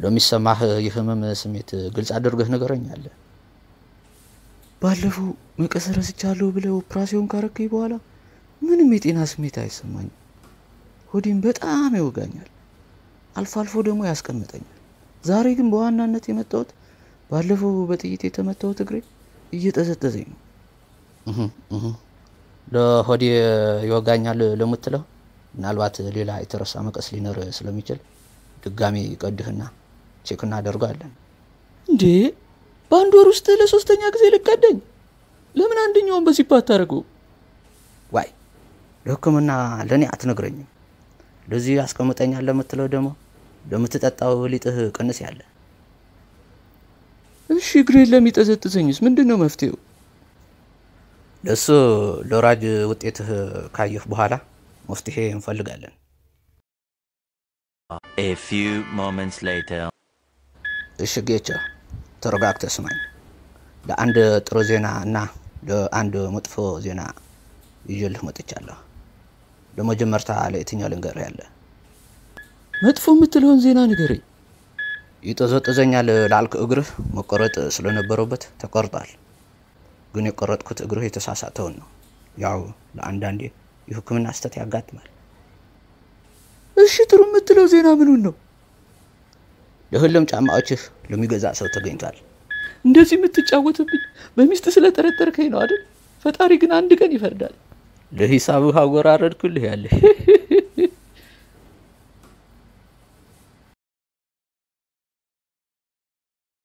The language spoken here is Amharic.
ለሚሰማህ የህመም ስሜት ግልጽ አድርገህ ንገረኛለህ። ባለፈው መቀስ ረስቻለሁ ብለህ ኦፕራሲዮን ካረከኝ በኋላ ምንም የጤና ስሜት አይሰማኝም። ሆዴም በጣም ይወጋኛል፣ አልፎ አልፎ ደግሞ ያስቀምጠኛል። ዛሬ ግን በዋናነት የመጣሁት ባለፈው በጥይት የተመታሁት እግሬ እየጠዘጠዘኝ ነው። ለሆዴ ይወጋኛል ለምትለው ምናልባት ሌላ የተረሳ መቀስ ሊኖር ስለሚችል ድጋሚ ቀደድ እናና check እናደርጋለን። እንዴ በአንድ ወር ውስጥ ለሶስተኛ ጊዜ ልቀደኝ? ለምን አንደኛውን በዚፕ አታደርገው? ዋይ ለሕክምና ለእኔ አትነግረኝም። ለዚህ ያስቀምጠኛል ለምትለው ደግሞ ለምትጠጣው ሊጥህ ቅንስ ያለ እሺ እግሬን ለሚጠዘጥዘኝስ ምንድን ነው መፍትሄው? ለእሱ ለወራጅ ውጤትህ ካየህ በኋላ መፍትሄ እንፈልጋለን። A few moments later. እሺ ጌቸ ተረጋግተህ ስማኝ። ለአንድ ጥሩ ዜና እና ለአንድ መጥፎ ዜና ይዤልህ መጥቻለሁ። ለመጀመርታ ለየትኛው ልንገርህ ያለ መጥፎ የምትለውን ዜና ንገረኝ። ይጠዘጥዘኛል ላልክ እግርህ መቆረጥ ስለነበረበት ተቆርጧል። ግን የቆረጥኩት እግርህ የተሳሳተውን ነው። ያው ለአንዳንዴ የሕክምና ስህተት ያጋጥማል። እሺ ጥሩ የምትለው ዜና ምኑን ነው? ለሁሉም ጫማዎችህ ለሚገዛ ሰው ተገኝቷል። እንደዚህ የምትጫወትብኝ በሚስት ስለጠረጠርከኝ ነው አይደል? ፈጣሪ ግን አንድ ቀን ይፈርዳል። ለሂሳብህ አወራረድኩልህ ያለ